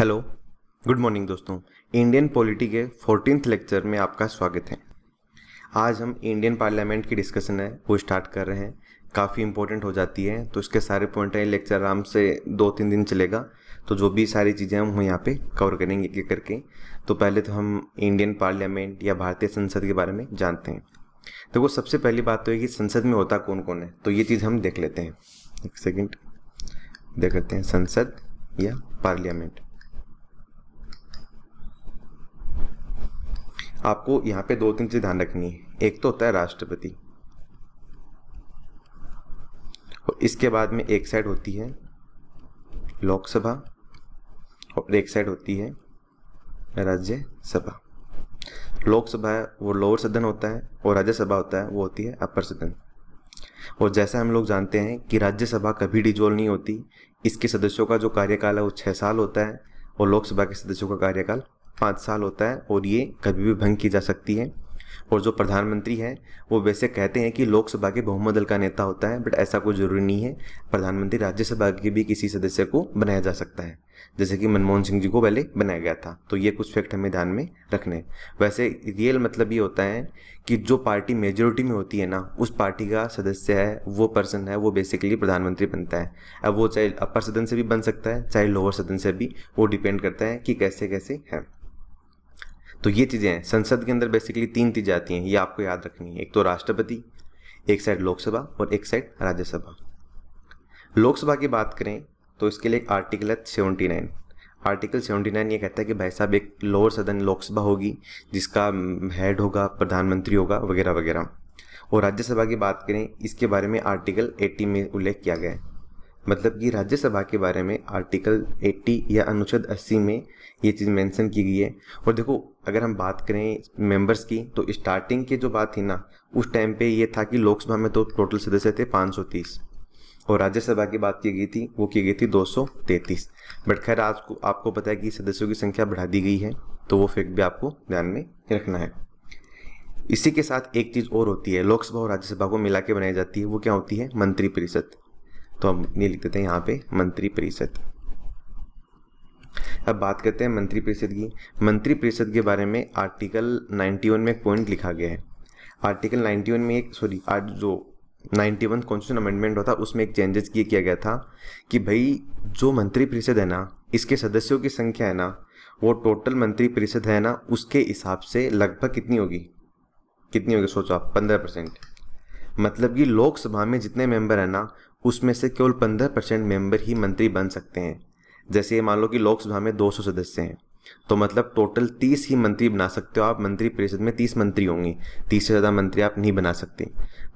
Hello, good morning दोस्तों। Indian polity के fourteenth lecture में आपका स्वागत है। आज हम इंडियन पार्लियामेंट की डिस्कशन है, वो स्टार्ट कर रहे हैं। काफ़ी इंपॉर्टेंट हो जाती है तो इसके सारे पॉइंट हैं, लेक्चर आराम से दो तीन दिन चलेगा। तो जो भी सारी चीज़ें हम यहाँ पे कवर करेंगे एक एक करके। तो पहले तो हम इंडियन पार्लियामेंट या भारतीय संसद के बारे में जानते हैं। देखो तो वो सबसे पहली बात तो है कि संसद में होता कौन कौन है तो ये चीज़ हम देख लेते हैं। एक सेकेंड देख लेते हैं, संसद या पार्लियामेंट। आपको यहाँ पे दो तीन चीज़ ध्यान रखनी है। एक तो होता है राष्ट्रपति। और इसके बाद में एक साइड होती है लोकसभा और एक साइड होती है राज्यसभा। लोकसभा वो लोअर सदन होता है और राज्यसभा होता है, वो होती है अपर सदन। और जैसा हम लोग जानते हैं कि राज्यसभा कभी डिजोल्व नहीं होती, इसके सदस्यों का जो कार्यकाल है वो छः साल होता है और लोकसभा के सदस्यों का कार्यकाल पाँच साल होता है और ये कभी भी भंग की जा सकती है। और जो प्रधानमंत्री है, वो वैसे कहते हैं कि लोकसभा के बहुमत दल का नेता होता है, बट ऐसा कोई ज़रूरी नहीं है। प्रधानमंत्री राज्यसभा के भी किसी सदस्य को बनाया जा सकता है। जैसे कि मनमोहन सिंह जी को पहले बनाया गया था तो ये कुछ फैक्ट हमें ध्यान में रखने वैसे रियल मतलब ये होता है कि जो पार्टी मेजोरिटी में होती है ना, उस पार्टी का सदस्य है, वो पर्सन है, वो बेसिकली प्रधानमंत्री बनता है। अब वो चाहे अपर सदन से भी बन सकता है, चाहे लोअर सदन से भी, वो डिपेंड करता है कि कैसे कैसे है। तो ये चीज़ें हैं। संसद के अंदर बेसिकली तीन चीज़ें आती हैं, ये आपको याद रखनी है। एक तो राष्ट्रपति, एक साइड लोकसभा और एक साइड राज्यसभा। लोकसभा की बात करें तो इसके लिए आर्टिकल है seventy nine article seventy nine ये कहता है कि भाई साहब, एक लोअर सदन लोकसभा होगी, जिसका हेड होगा, प्रधानमंत्री होगा, वगैरह वगैरह। और राज्यसभा की बात करें, इसके बारे में आर्टिकल एट्टी में उल्लेख किया गया है। मतलब कि राज्यसभा के बारे में आर्टिकल 80 या अनुच्छेद 80 में ये चीज़ मेंशन की गई है। और देखो, अगर हम बात करें मेंबर्स की तो स्टार्टिंग की जो बात थी ना, उस टाइम पे ये था कि लोकसभा में तो टोटल सदस्य थे 530 और राज्यसभा की बात की गई थी, वो की गई थी 233 बट खैर आज को आपको पता है कि सदस्यों की संख्या बढ़ा दी गई है तो वो फैक्ट भी आपको ध्यान में रखना है। इसी के साथ एक चीज़ और होती है, लोकसभा और राज्यसभा को मिला के बनाई जाती है, वो क्या होती है? मंत्री परिषद तो हम ये लिख देते हैं यहाँ पे मंत्री परिषद। अब बात करते हैं मंत्री परिषद की। मंत्री परिषद के बारे में आर्टिकल 91 में एक पॉइंट लिखा गया है। आर्टिकल 91 में एक सॉरी आज जो 91 कॉन्स्टिट्यूशन अमेंडमेंट होता उसमें एक चेंजेस किए किया गया था कि भाई जो मंत्री परिषद है ना, इसके सदस्यों की संख्या है ना, वो टोटल मंत्री परिषद है ना, उसके हिसाब से लगभग कितनी होगी? कितनी होगी सोचो आप, पंद्रह परसेंट मतलब कि लोकसभा में जितने मेंबर है ना उसमें से केवल पंद्रह परसेंट मेंबर ही मंत्री बन सकते हैं। जैसे ये मान लो कि लोकसभा में 200 सदस्य हैं। तो मतलब टोटल 30 ही मंत्री बना सकते हो आप। मंत्री परिषद में 30 मंत्री होंगे। 30 से ज़्यादा मंत्री आप नहीं बना सकते।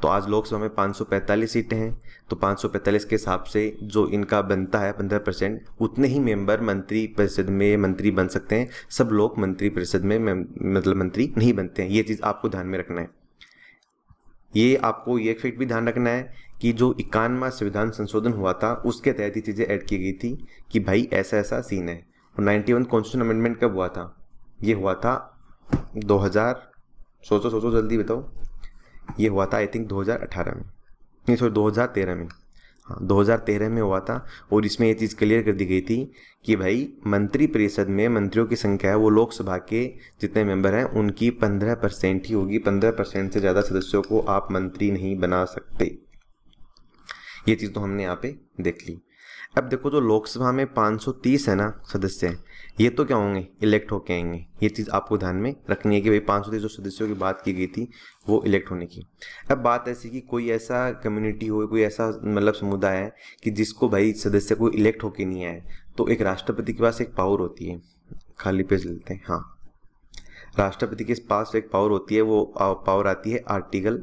तो आज लोकसभा में 545 सीटें हैं। तो 545 के हिसाब से जो इनका बनता है 15 परसेंट, उतने ही मेंबर मंत्री परिषद में मंत्री बन सकते हैं। सब लोग मंत्री परिषद में मतलब मंत्री नहीं बनते हैं। ये चीज़ आपको ध्यान में रखना है। ये आपको, ये फैक्ट भी ध्यान रखना है कि जो इक्यानवा संविधान संशोधन हुआ था, उसके तहत ही चीज़ें ऐड की गई थी कि भाई ऐसा ऐसा सीन है। और नाइन्टी वन कॉन्स्टिट्यूशन अमेंडमेंट कब हुआ था? ये हुआ था 2000 सोचो सोचो जल्दी बताओ। ये हुआ था आई थिंक 2018 में। नहीं सॉरी 2013 में। हाँ 2013 में हुआ था और इसमें ये चीज़ क्लियर कर दी गई थी कि भाई मंत्री परिषद में मंत्रियों की संख्या है, वो लोकसभा के जितने मेंबर हैं, उनकी 15 परसेंट ही होगी। 15 परसेंट से ज़्यादा सदस्यों को आप मंत्री नहीं बना सकते। ये चीज़ तो हमने यहाँ पे देख ली। अब देखो जो लोकसभा में 530 है ना सदस्य हैं ये तो क्या होंगे? इलेक्ट होके आएँगे। ये चीज़ आपको ध्यान में रखनी है कि भाई पाँच जो सदस्यों की बात की गई थी, वो इलेक्ट होने की। अब बात ऐसी कि कोई ऐसा कम्युनिटी हो, कोई ऐसा मतलब समुदाय है कि जिसको भाई सदस्य को इलेक्ट होके नहीं आए तो एक राष्ट्रपति के पास एक पावर होती है। खाली पेज लेते हैं हाँ। राष्ट्रपति के पास एक पावर होती है, वो पावर आती है आर्टिकल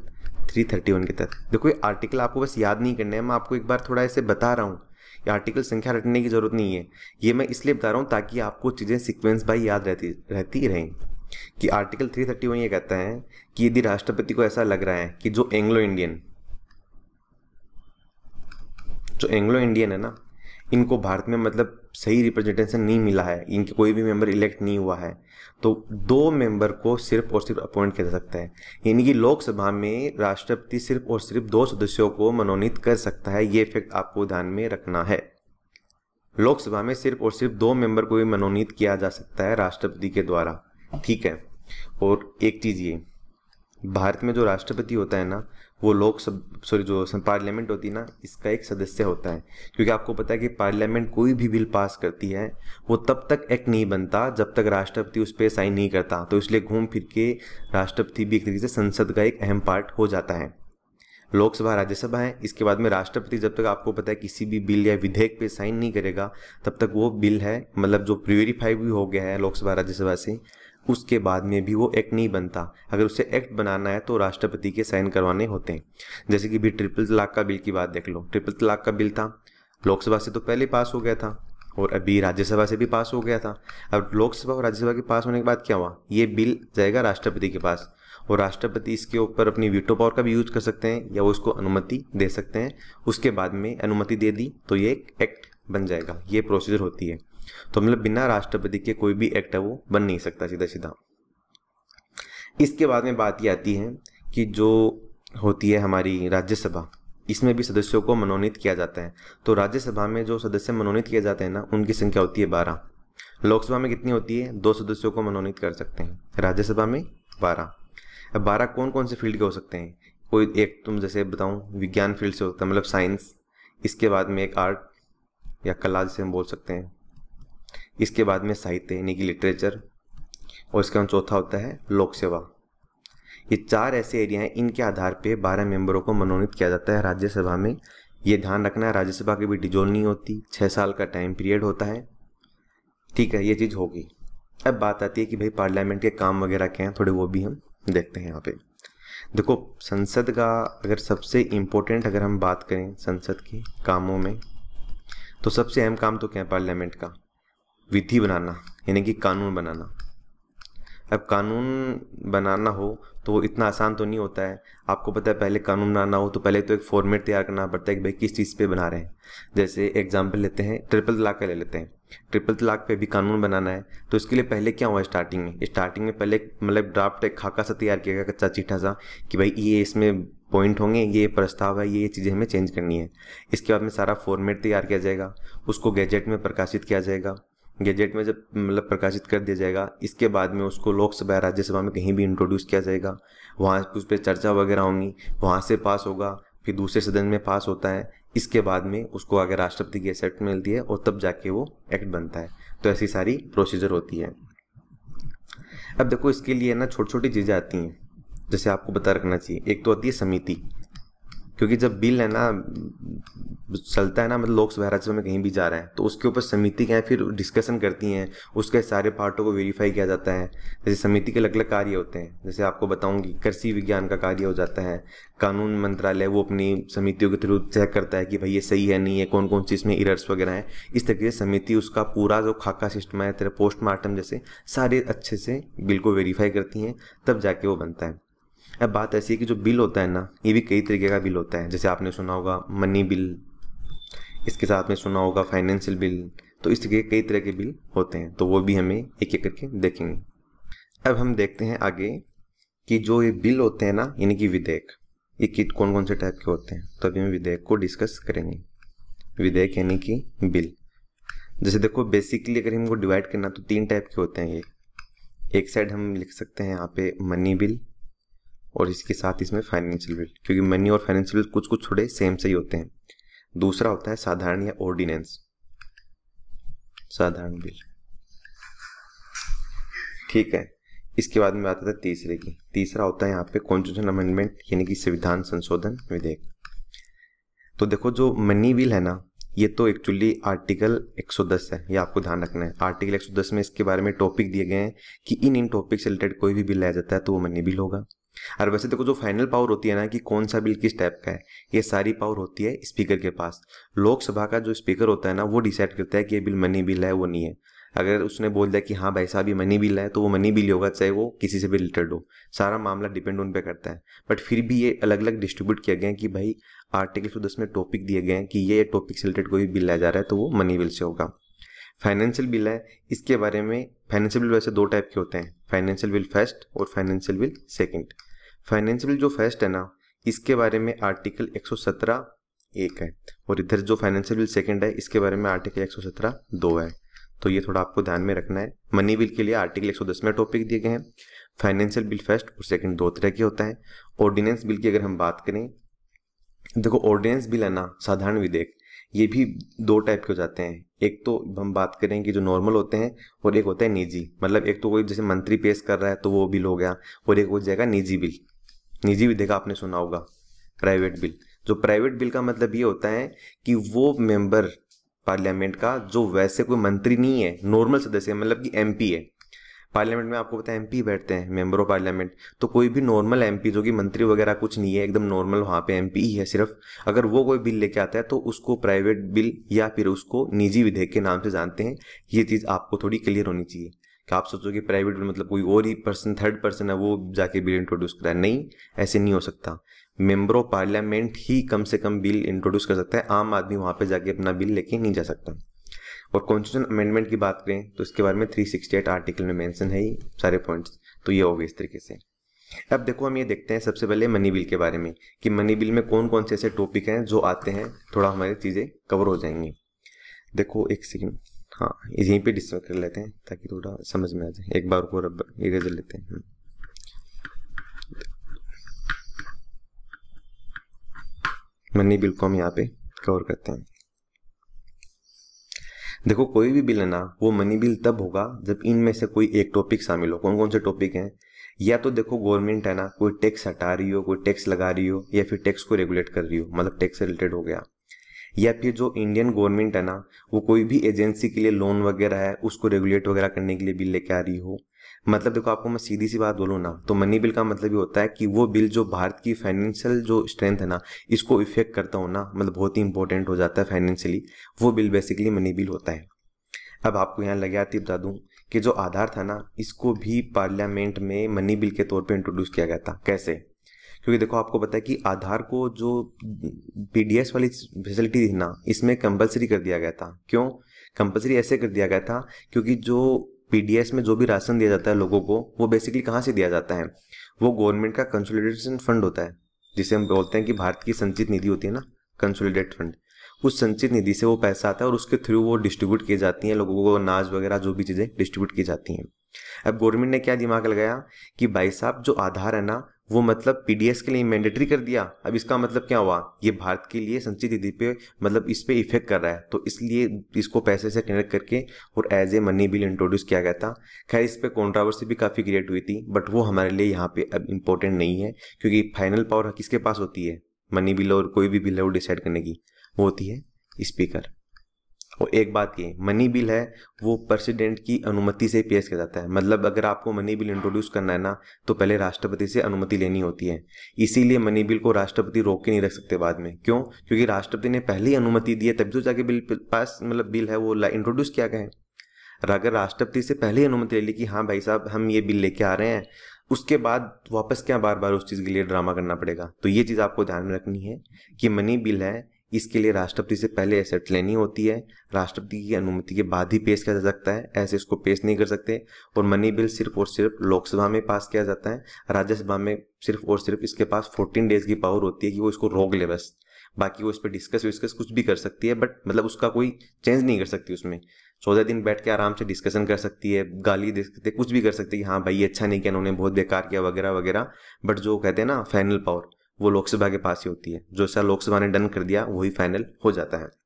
थ्री थर्टी वन के तहत। देखो, ये आर्टिकल आपको बस याद नहीं करना है, मैं आपको एक बार थोड़ा ऐसे बता रहा हूँ। ये आर्टिकल संख्या रटने की ज़रूरत नहीं है। ये मैं इसलिए बता रहा हूँ ताकि आपको चीज़ें सिक्वेंस बाई याद रहती रहती रहें। कि आर्टिकल थ्री थर्टी वन ये कहता है कि यदि राष्ट्रपति को ऐसा लग रहा है कि जो एंग्लो इंडियन जो एंग्लो इंडियन है ना इनको भारत में मतलब सही रिप्रेजेंटेशन नहीं मिला है। इनके कोई भी मेंबर इलेक्ट नहीं हुआ है। तो दो मेंबर को सिर्फ़ और सिर्फ़ अपॉइंट किया जा सकता है। यानी कि लोकसभा में राष्ट्रपति सिर्फ़ और सिर्फ़ दो सदस्यों को मनोनीत कर सकता है। ये फैक्ट आपको ध्यान में रखना है। लोकसभा में सिर्फ़ और सिर्फ़ दो मेंबर को ही मनोनीत किया जा सकता है राष्ट्रपति के द्वारा। ठीक है? और एक चीज़ ये, भारत में जो राष्ट्रपति होता है ना वो लोक सब सॉरी जो पार्लियामेंट होती है ना, इसका एक सदस्य होता है। क्योंकि आपको पता है कि पार्लियामेंट कोई भी बिल पास करती है, वो तब तक एक्ट नहीं बनता जब तक राष्ट्रपति उस पर साइन नहीं करता। तो इसलिए घूम फिर के राष्ट्रपति भी एक तरीके से संसद का एक अहम पार्ट हो जाता है। लोकसभा, राज्यसभा है, इसके बाद में राष्ट्रपति जब तक आपको पता है किसी भी बिल या विधेयक पे साइन नहीं करेगा, तब तक वो बिल है मतलब जो प्रिवेरीफाई भी हो गया है लोकसभा, राज्यसभा से उसके बाद में भी वो एक्ट नहीं बनता। अगर उसे एक्ट बनाना है तो राष्ट्रपति के साइन करवाने होते हैं। जैसे कि भी ट्रिपल तलाक का बिल की बात देख लो। ट्रिपल तलाक का बिल था। लोकसभा से तो पहले पास हो गया था। और अभी राज्यसभा से भी पास हो गया था। अब लोकसभा और राज्यसभा के पास होने के बाद क्या हुआ? ये बिल जाएगा राष्ट्रपति के पास। और राष्ट्रपति इसके ऊपर अपनी वीटो पावर का भी यूज़ कर सकते हैं या वो इसको अनुमति दे सकते हैं। उसके बाद में अनुमति दे दी तो ये एक एक्ट बन जाएगा। ये प्रोसीजर होती है। तो मतलब बिना राष्ट्रपति के कोई भी एक्ट है वो बन नहीं सकता सीधा सीधा। इसके बाद में बात ये आती है कि जो होती है हमारी राज्यसभा, इसमें भी सदस्यों को मनोनीत किया जाता है। तो राज्यसभा में जो सदस्य मनोनीत किए जाते हैं ना, उनकी संख्या होती है बारह। लोकसभा में कितनी होती है? दो सदस्यों को मनोनीत कर सकते हैं। राज्यसभा में बारह। अब बारह कौन कौन से फ़ील्ड के हो सकते हैं? कोई एक तुम जैसे बताऊँ, विज्ञान फ़ील्ड से होता है मतलब साइंस। इसके बाद में एक आर्ट या कला जिसे हम बोल सकते हैं। इसके बाद में साहित्य, यानी कि लिटरेचर और इसका चौथा होता है लोक सेवा। ये चार ऐसे एरिया हैं, इनके आधार पे बारह मेंबरों को मनोनीत किया जाता है राज्यसभा में। ये ध्यान रखना है राज्यसभा की भी डिजोल नहीं होती छः साल का टाइम पीरियड होता है। ठीक है, ये चीज़ होगी। अब बात आती है कि भाई पार्लियामेंट के काम वगैरह क्या हैं, थोड़े वो भी हम देखते हैं यहाँ पे। देखो, संसद का अगर सबसे इम्पोर्टेंट अगर हम बात करें संसद के कामों में तो सबसे अहम काम तो क्या है पार्लियामेंट का? विधि बनाना, यानी कि कानून बनाना। अब कानून बनाना हो तो इतना आसान तो नहीं होता है। आपको पता है, पहले कानून बनाना हो तो पहले तो एक फॉर्मेट तैयार करना पड़ता है कि भाई किस चीज़ पे बना रहे हैं। जैसे एग्ज़ाम्पल लेते हैं ट्रिपल तलाक का ले लेते हैं। ट्रिपल तलाक पे भी कानून बनाना है तो इसके लिए पहले क्या हुआ स्टार्टिंग में? स्टार्टिंग में पहले मतलब ड्राफ्ट एक खाका सा तैयार किया गया, कच्चा चिट्ठा सा, कि भाई ये इसमें पॉइंट होंगे, ये प्रस्ताव है, ये चीज़ें हमें चेंज करनी है। इसके बाद में सारा फॉर्मेट तैयार किया जाएगा, उसको गैजेट में प्रकाशित किया जाएगा। गैजेट में जब मतलब प्रकाशित कर दिया जाएगा, इसके बाद में उसको लोकसभा, राज्यसभा में कहीं भी इंट्रोड्यूस किया जाएगा। वहाँ उस पर चर्चा वगैरह होंगी, वहाँ से पास होगा, फिर दूसरे सदन में पास होता है। इसके बाद में उसको आगे राष्ट्रपति की एक्सेप्ट मिलती है और तब जाके वो एक्ट बनता है। तो ऐसी सारी प्रोसीजर होती है। अब देखो, इसके लिए ना छोटी छोटी चीज़ें आती हैं, जैसे आपको बता रखना चाहिए। एक तो होती है समिति। क्योंकि जब बिल है ना, चलता है ना मतलब लोकसभा राज्यसभा में कहीं भी जा रहा है तो उसके ऊपर समिति क्या है, फिर डिस्कशन करती हैं, उसके सारे पार्टों को वेरीफाई किया जाता है। जैसे समिति के अलग अलग कार्य होते हैं, जैसे आपको बताऊँगी, कृषि विज्ञान का कार्य हो जाता है, कानून मंत्रालय वो अपनी समितियों के थ्रू चेक करता है कि भाई ये सही है, नहीं है कौन कौन सी इसमें इरर्स वगैरह हैं। इस तरीके से समिति उसका पूरा जो खाका सिस्टम है, तेरा पोस्टमार्टम जैसे, सारे अच्छे से बिल को वेरीफाई करती हैं, तब जाके वो बनता है। अब बात ऐसी है कि जो बिल होता है ना, ये भी कई तरीके का बिल होता है। जैसे आपने सुना होगा मनी बिल इसके साथ में सुना होगा फाइनेंशियल बिल तो इस तरीके कई तरह के बिल होते हैं तो वो भी हमें एक एक करके देखेंगे। अब हम देखते हैं आगे कि जो ये बिल होते हैं ना, यानी कि विधेयक, ये किट कौन कौन से टाइप के होते हैं तो अभी हम विधेयक को डिस्कस करेंगे। विधेयक यानी कि बिल। जैसे देखो बेसिकली अगर हमको डिवाइड करना तो तीन टाइप के होते हैं ये। एक साइड हम लिख सकते हैं यहाँ पे मनी बिल और इसके साथ इसमें फाइनेंशियल बिल क्योंकि मनी और फाइनेंशियल बिल कुछ कुछ थोड़े सेम से ही होते हैं। दूसरा होता है साधारण या ऑर्डिनेंस साधारण बिल ठीक है। इसके बाद में आता था तीसरे की। तीसरा होता है यहाँ पे कॉन्स्टिट्यूशन अमेंडमेंट यानी कि संविधान संशोधन विधेयक। तो देखो, जो मनी बिल है ना, ये तो एक्चुअली आर्टिकल 110 है, ये आपको ध्यान रखना है। आर्टिकल 110 में इसके बारे में टॉपिक दिए गए हैं कि इन इन टॉपिक से रिलेटेड कोई भी बिल लाया जाता है तो वो मनी बिल होगा। और वैसे देखो जो फाइनल पावर होती है ना कि कौन सा बिल किस टाइप का है, ये सारी पावर होती है स्पीकर के पास। लोकसभा का जो स्पीकर होता है ना, वो डिसाइड करता है कि ये बिल मनी बिल है, वो नहीं है। अगर उसने बोल दिया कि हाँ भाई साहब, ये मनी बिल है तो वो मनी बिल होगा, चाहे वो किसी से भी रिलेटेड हो। सारा मामला डिपेंड उन पर करता है। बट फिर भी ये अलग अलग डिस्ट्रीब्यूट किया गया है कि भाई आर्टिकल सौ दस में टॉपिक दिए गए हैं कि ये टॉपिक से रिलेटेड कोई बिल लाया जा रहा है तो वो मनी बिल से होगा। फाइनेंशियल बिल है, इसके बारे में फाइनेंशियल बिल वैसे दो टाइप के होते हैं। फाइनेंशियल बिल फ़र्स्ट और फाइनेंशियल बिल सेकंड फाइनेंशियल जो फ़र्स्ट है ना, इसके बारे में आर्टिकल 117 एक है और इधर जो फाइनेंशियल बिल सेकंड है, इसके बारे में आर्टिकल 117 दो है। तो ये थोड़ा आपको ध्यान में रखना है। मनी बिल के लिए आर्टिकल 110 में टॉपिक दिए गए हैं। फाइनेंशियल बिल फ़र्स्ट और सेकंड दो तरह के होता है। ऑर्डिनेंस बिल की अगर हम बात करें, देखो ऑर्डिनेंस बिल है ना, साधारण विधेयक, ये भी दो टाइप के हो जाते हैं। एक तो हम बात करें कि जो नॉर्मल होते हैं और एक होता है निजी। मतलब एक तो कोई जैसे मंत्री पेश कर रहा है तो वो बिल हो गया और एक हो जाएगा निजी बिल। निजी विधेयक आपने सुना होगा प्राइवेट बिल जो प्राइवेट बिल का मतलब ये होता है कि वो मेंबर पार्लियामेंट का, जो वैसे कोई मंत्री नहीं है नॉर्मल सदस्य मतलब कि एमपी है। पार्लियामेंट में आपको पता है एमपी बैठते हैं मेंबर ऑफ़ पार्लियामेंट तो कोई भी नॉर्मल एमपी जो कि मंत्री वगैरह कुछ नहीं है, एकदम नॉर्मल वहाँ पे एमपी ही है सिर्फ़, अगर वो कोई बिल लेके आता है तो उसको प्राइवेट बिल या फिर उसको निजी विधेयक के नाम से जानते हैं। ये चीज़ आपको थोड़ी क्लियर होनी चाहिए। कि आप सोचो कि प्राइवेट मतलब कोई और ही पर्सन थर्ड पर्सन है, वो जाके बिल इंट्रोड्यूस करा नहीं, ऐसे नहीं हो सकता। मेंबर ऑफ़ पार्लियामेंट ही कम से कम बिल इंट्रोड्यूस कर सकता है। आम आदमी वहाँ पे जाके अपना बिल लेके नहीं जा सकता। और कॉन्स्टिट्यूशन अमेंडमेंट की बात करें तो इसके बारे में 368 आर्टिकल में मेंशन है ही, सारे पॉइंट्स तो ये हो गए इस तरीके से। अब देखो, हम ये देखते हैं सबसे पहले मनी बिल के बारे में कि मनी बिल में कौन कौन से ऐसे टॉपिक हैं जो आते हैं, थोड़ा हमारी चीज़ें कवर हो जाएँगी। देखो, एक सेकेंड हाँ यहीं पे डिस्कस कर लेते हैं, ताकि थोड़ा समझ में आ जाए। एक बार रबर इरेजर लेते हैं। हम्म। मनी बिल को हम यहाँ पे कवर करते हैं। देखो, कोई भी बिल है ना, वो मनी बिल तब होगा जब इनमें से कोई एक टॉपिक शामिल हो। कौन कौन से टॉपिक हैं? या तो देखो गवर्नमेंट है ना, कोई टैक्स हटा रही हो, कोई टैक्स लगा रही हो, या फिर टैक्स को रेगुलेट कर रही हो मतलब टैक्स से रिलेटेड हो गया। या फिर जो इंडियन गवर्नमेंट है ना, वो कोई भी एजेंसी के लिए लोन वगैरह है, उसको रेगुलेट वगैरह करने के लिए बिल लेके आ रही हो। मतलब देखो, आपको मैं सीधी सी बात बोलूँ ना तो मनी बिल का मतलब ये होता है कि वो बिल जो भारत की फाइनेंशियल जो स्ट्रेंथ है ना, इसको इफ़ेक्ट करता हो ना मतलब बहुत ही इंपॉर्टेंट हो जाता है फाइनेंशियली वो बिल बेसिकली मनी बिल होता है। अब आपको यहाँ लगे आती बता दूँ कि जो आधार था ना, इसको भी पार्लियामेंट में मनी बिल के तौर पर इंट्रोड्यूस किया गया था। कैसे? क्योंकि देखो, आपको पता है कि आधार को जो पीडीएस वाली फैसिलिटी थी ना, इसमें कंपलसरी कर दिया गया था। क्यों? कंपलसरी ऐसे कर दिया गया था क्योंकि जो पीडीएस में जो भी राशन दिया जाता है लोगों को, वो बेसिकली कहाँ से दिया जाता है? वो गवर्नमेंट का कंसोलिडेशन फंड होता है, जिसे हम बोलते हैं कि भारत की संचित निधि होती है ना कंसोलिडेट फंड उस संचित निधि से वो पैसा आता है और उसके थ्रू वो डिस्ट्रीब्यूट की जाती हैं, लोगों को अनाज वगैरह, जो भी चीज़ें डिस्ट्रीब्यूट की जाती हैं। अब गवर्नमेंट ने क्या दिमाग लगाया कि भाई साहब, जो आधार है ना वो मतलब पीडीएस के लिए मैंडेटरी कर दिया। अब इसका मतलब क्या हुआ? ये भारत के लिए संचित निधि पे मतलब इस पे इफ़ेक्ट कर रहा है। तो इसलिए इसको पैसे से कनेक्ट करके और as a money bill introduce किया गया था। खैर, इस पर कॉन्ट्रावर्सी भी काफ़ी क्रिएट हुई थी बट वो हमारे लिए यहाँ पे अब इम्पोर्टेंट नहीं है, क्योंकि फाइनल पावर किसके पास होती है? मनी बिल और कोई भी बिल है वो डिसाइड करने की। वो होती है स्पीकर और एक बात ये मनी बिल है, वो प्रेसिडेंट की अनुमति से पेश किया जाता है। मतलब अगर आपको मनी बिल इंट्रोड्यूस करना है ना तो पहले राष्ट्रपति से अनुमति लेनी होती है। इसीलिए मनी बिल को राष्ट्रपति रोक के नहीं रख सकते बाद में। क्यों? क्योंकि राष्ट्रपति ने पहले ही अनुमति दी है, तब जो जाके बिल पास मतलब बिल है, वो इंट्रोड्यूस किया गया है। अगर राष्ट्रपति से पहले अनुमति ले ली कि हाँ भाई साहब, हम ये बिल लेके आ रहे हैं, उसके बाद वापस क्या बार बार उस चीज़ के लिए ड्रामा करना पड़ेगा? तो ये चीज़ आपको ध्यान में रखनी है कि मनी बिल है इसके लिए राष्ट्रपति से पहले एसेट लेनी होती है। राष्ट्रपति की अनुमति के बाद ही पेश किया जा सकता है। ऐसे इसको पेश नहीं कर सकते और मनी बिल सिर्फ़ और सिर्फ़ लोकसभा में पास किया जाता है। राज्यसभा में सिर्फ़ और सिर्फ़ इसके पास फोर्टीन डेज़ की पावर होती है कि वो इसको रोक ले बस। बाकी वो इस पर डिस्कस विस्कस कुछ भी कर सकती है बट मतलब उसका कोई चेंज नहीं कर सकती उसमें। चौदह दिन बैठ के आराम से डिस्कशन कर सकती है, गाली दे सकती है, कुछ भी कर सकती है कि हाँ भाई अच्छा नहीं किया, उन्होंने बहुत बेकार किया, वगैरह वगैरह। बट जो कहते हैं ना फाइनल पावर वो लोकसभा के पास ही होती है। जो ऐसा लोकसभा ने डन कर दिया, वही फाइनल हो जाता है।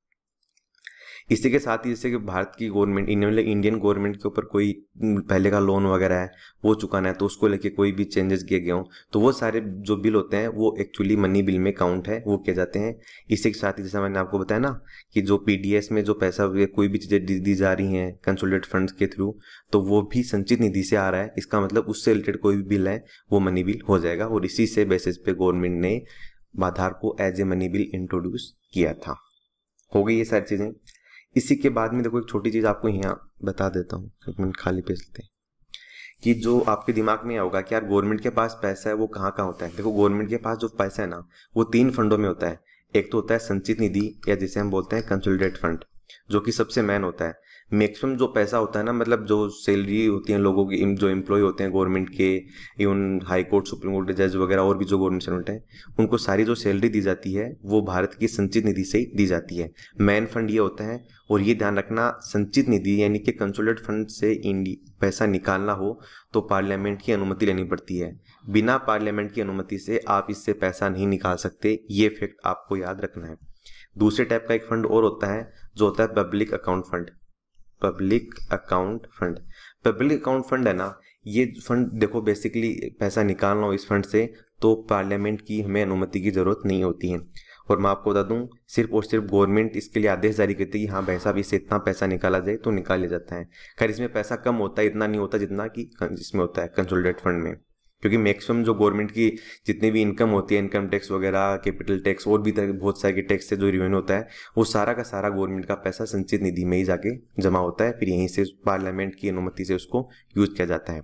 इसी के साथ ही जैसे कि भारत की गवर्नमेंट मतलब इंडियन गवर्नमेंट के ऊपर कोई पहले का लोन वगैरह है, वो चुकाना है तो उसको लेके कोई भी चेंजेस किए गए हों तो वो सारे जो बिल होते हैं, वो एक्चुअली मनी बिल में काउंट है, वो किए जाते हैं। इसी के साथ ही जैसे मैंने आपको बताया ना, कि जो पीडीएस में जो पैसा कोई भी चीज़ें दी जा रही हैं कंसोलिडेट फंड्स के थ्रू तो वो भी संचित निधि से आ रहा है। इसका मतलब उससे रिलेटेड कोई भी बिल है, वो मनी बिल हो जाएगा, और इसी से बेसिस पे गवर्नमेंट ने आधार को as a money bill introduce किया था। हो गई ये सारी चीज़ें। इसी के बाद में देखो एक छोटी चीज़ आपको यहाँ बता देता हूँ। एक मिनट खाली पेज लेते हैं। कि जो आपके दिमाग में होगा कि यार गवर्नमेंट के पास पैसा है, वो कहाँ कहाँ होता है? देखो गवर्नमेंट के पास जो पैसा है ना, वो तीन फंडों में होता है। एक तो होता है संचित निधि या जिसे हम बोलते हैं कंसोलिडेट फंड जो कि सबसे मेन होता है। मैक्सिमम जो पैसा होता है ना मतलब जो सैलरी होती है लोगों की, जो एम्प्लॉय होते हैं गवर्नमेंट के even high court supreme court जज वगैरह और भी जो गवर्नमेंट सर्वेंट हैं, उनको सारी जो सैलरी दी जाती है, वो भारत की संचित निधि से ही दी जाती है। मेन फंड ये होता है और ये ध्यान रखना संचित निधि, यानी कि कंसोलेट फंड से पैसा निकालना हो तो पार्लियामेंट की अनुमति लेनी पड़ती है। बिना पार्लियामेंट की अनुमति से आप इससे पैसा नहीं निकाल सकते, ये फैक्ट आपको याद रखना है। दूसरे टाइप का एक फंड और होता है, जो होता है public account fund public account fund public account fund है ना, ये फंड देखो बेसिकली पैसा निकालना हो इस फंड से तो पार्लियामेंट की हमें अनुमति की ज़रूरत नहीं होती है। और मैं आपको बता दूँ, सिर्फ़ और सिर्फ़ गवर्नमेंट इसके लिए आदेश जारी करती है कि हाँ भाई साहब, इससे इतना पैसा निकाला जाए तो निकाल लिया जाता है। खैर, इसमें पैसा कम होता है, इतना नहीं होता जितना कि इसमें होता है कंसोलिडेट फंड में। क्योंकि मैक्सिमम जो गवर्नमेंट की जितनी भी इनकम होती है, इनकम टैक्स वगैरह, कैपिटल टैक्स, और भी तरह, बहुत सारे टैक्स से जो रिवेन्यू होता है, वो सारा का सारा गवर्नमेंट का पैसा संचित निधि में ही जाके जमा होता है। फिर यहीं से पार्लियामेंट की अनुमति से उसको यूज़ किया जाता है।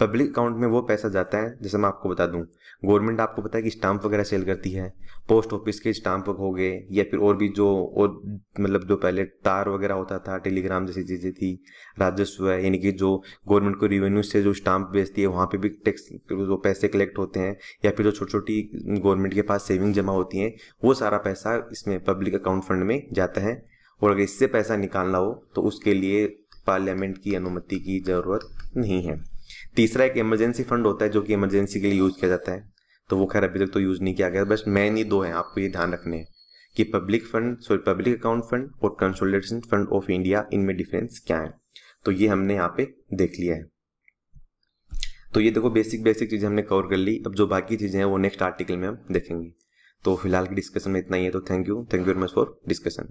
पब्लिक अकाउंट में वो पैसा जाता है, जैसे मैं आपको बता दूँ, गवर्नमेंट आपको पता है कि स्टाम्प वगैरह सेल करती है, पोस्ट ऑफ़िस के स्टाम्प हो गए, या फिर और भी जो, और मतलब जो पहले तार वगैरह होता था, टेलीग्राम जैसी चीज़ें थी, राजस्व है, यानी कि जो गवर्नमेंट को रिवेन्यू से जो स्टाम्प बेचती है, वहाँ पे भी टैक्स जो पैसे कलेक्ट होते हैं या फिर जो छोटी छोटी गवर्नमेंट के पास सेविंग जमा होती हैं, वो सारा पैसा इसमें पब्लिक अकाउंट फंड में जाता है। और अगर इससे पैसा निकालना हो तो उसके लिए पार्लियामेंट की अनुमति की ज़रूरत नहीं है। तीसरा एक इमरजेंसी फंड होता है, जो कि इमरजेंसी के लिए यूज़ किया जाता है। तो वो खैर अभी तक तो यूज़ नहीं किया गया, बस मैन ही दो हैं, आपको ये ध्यान रखने हैं कि public fund sorry public account fund और कंसोलिडेशन फंड ऑफ़ इंडिया इनमें डिफरेंस क्या है? तो ये हमने यहाँ पे देख लिया है। तो ये देखो बेसिक बेसिक चीज़ें हमने कवर कर ली। अब जो बाकी चीज़ें हैं, वो नेक्स्ट आर्टिकल में हम देखेंगे। तो फ़िलहाल की डिस्कशन में इतना ही है तो thank you thank you very much for discussion